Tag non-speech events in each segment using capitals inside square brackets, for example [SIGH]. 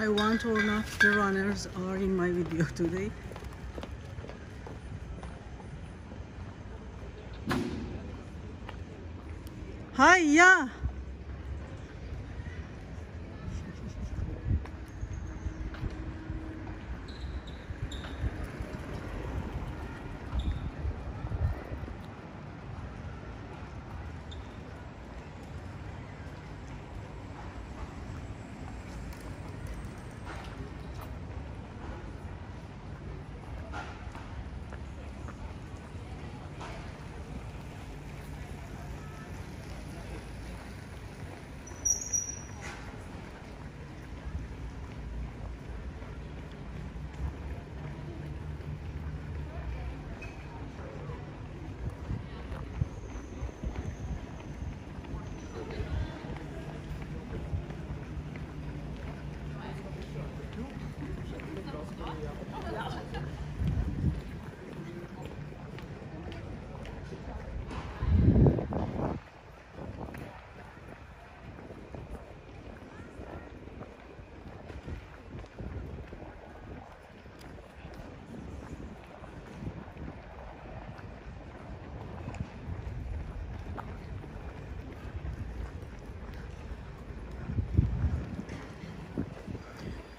I want or not the runners are in my video [LAUGHS] today. Hi, yeah.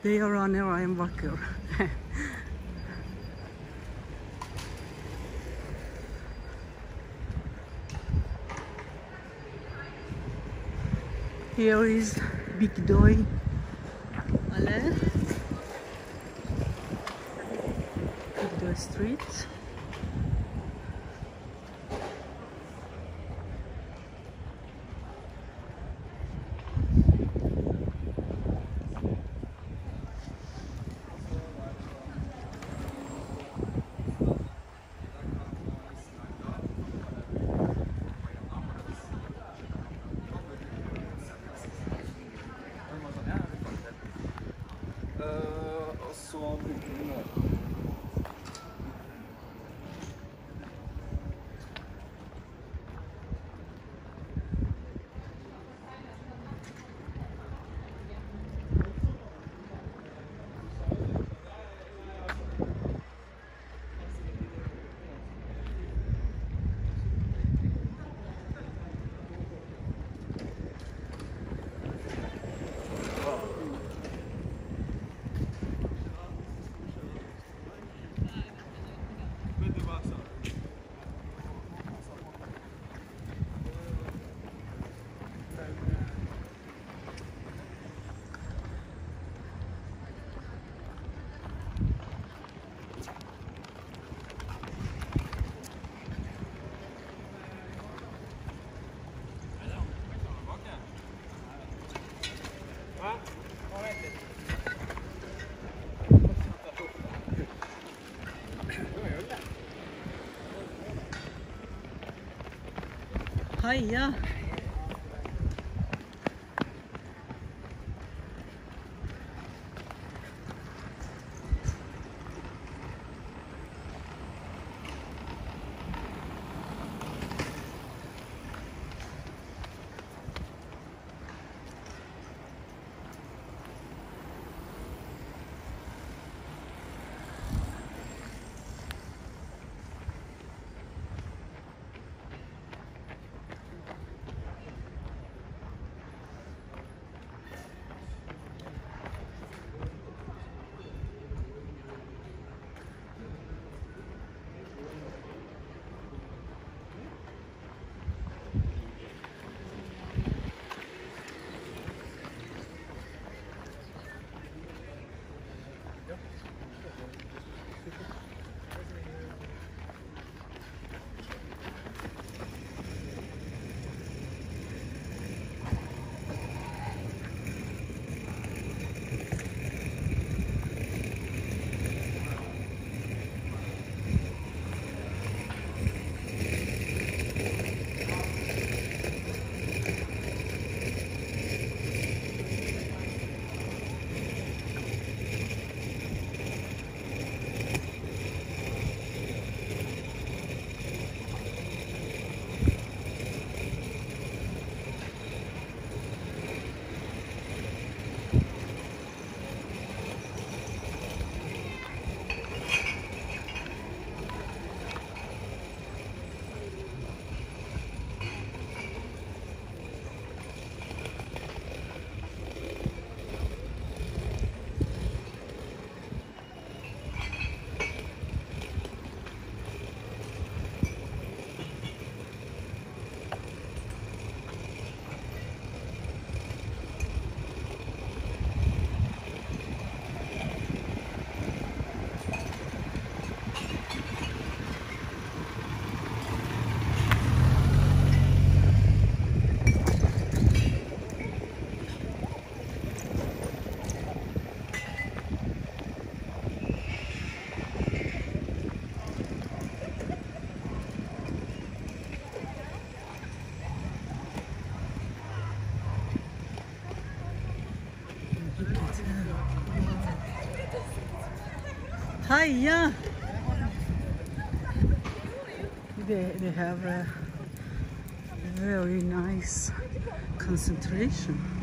They are on I am walker. Here is Big Doy. allé. Big Doi Street. Hi, yeah. Hi, yeah. They, they have a very nice concentration.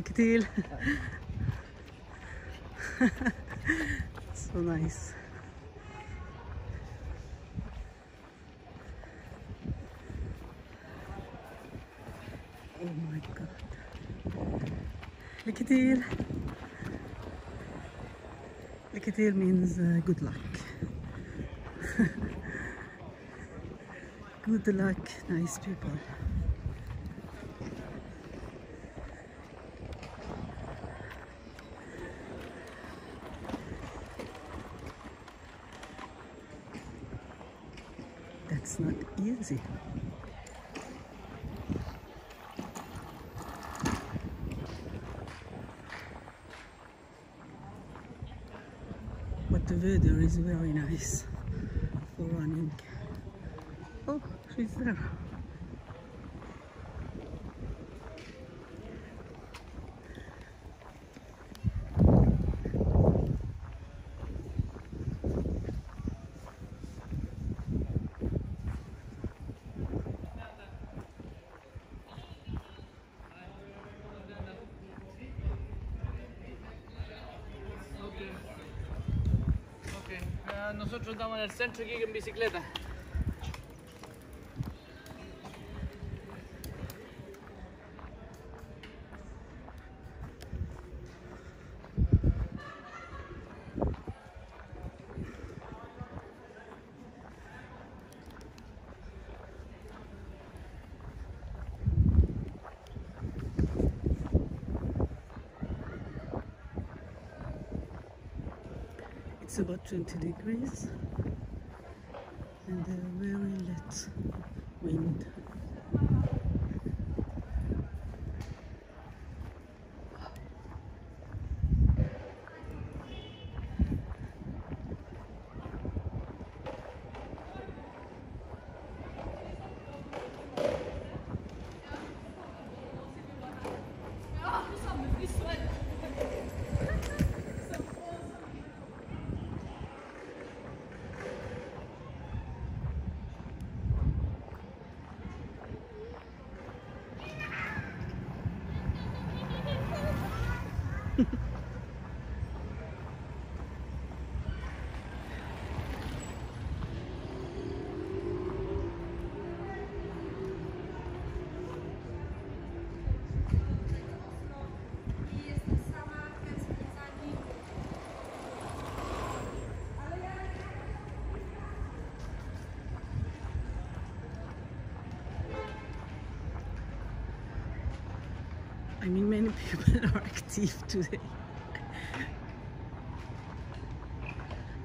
Till! so nice. Oh my god. Lycka till means uh, good luck. [LAUGHS] good luck, nice people. That's not easy. But the weather is very nice for running. Oh, she's there. Nosotros estamos en el centro aquí en bicicleta. It's about 20 degrees and a very light wind. I mean, many people are [LAUGHS] active today.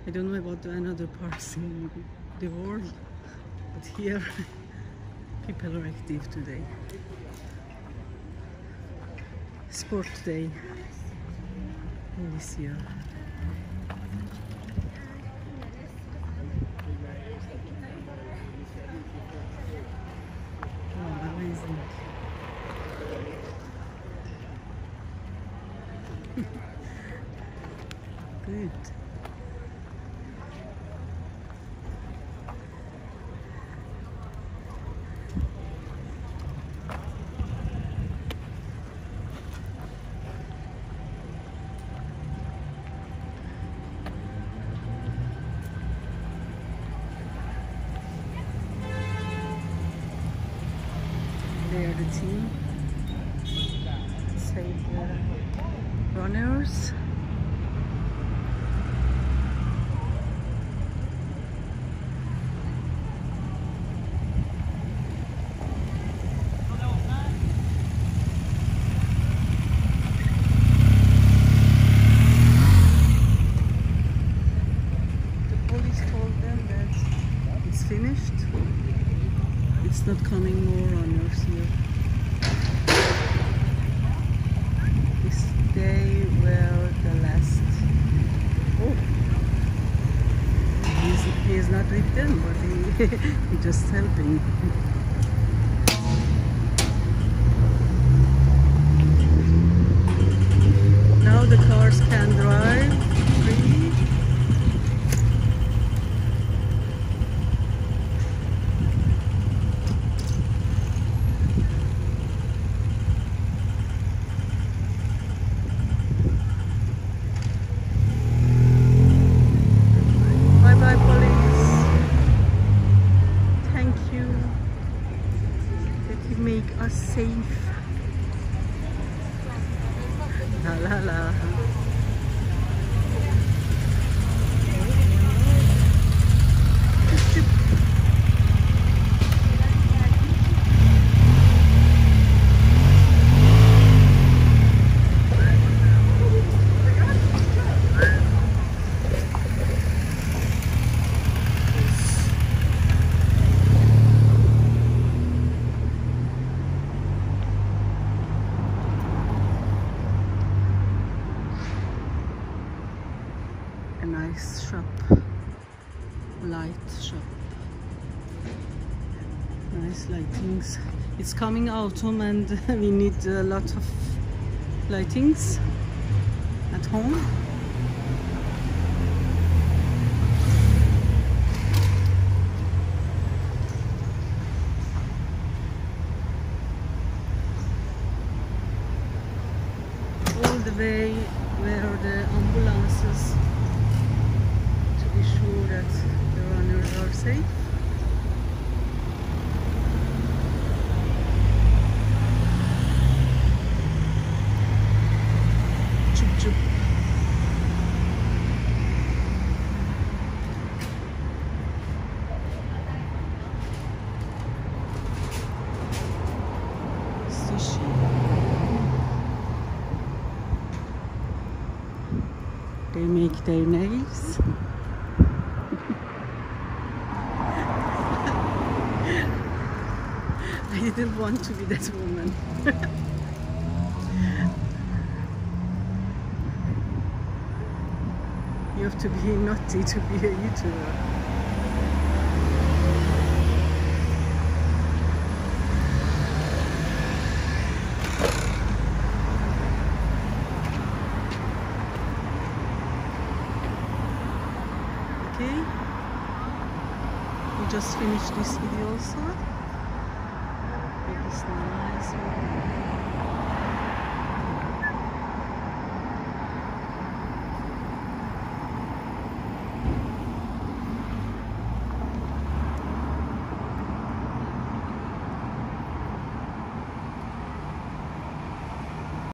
I don't know about the another parts in the world, but here [LAUGHS] people are active today. Sport day in this year. Oh, amazing. Good. They are the team. Save runners. The police told them that it's finished. It's not coming more runners here. This they were the last. Oh, he's he is not with them, but he [LAUGHS] he just helping. Now the cars can drive freely. Bye bye, police. Thank you that you make us safe. La la la. Chip, chip. a nice shop, light shop. Nice lightings. It's coming autumn and [LAUGHS] we need a lot of lightings at home. all the way where the ambulances sure that the runners are safe. Chup chup. Sushi. They make their nails. I [LAUGHS] didn't want to be that woman. you have to be naughty to be a YouTuber. Okay. We just finished this video also nice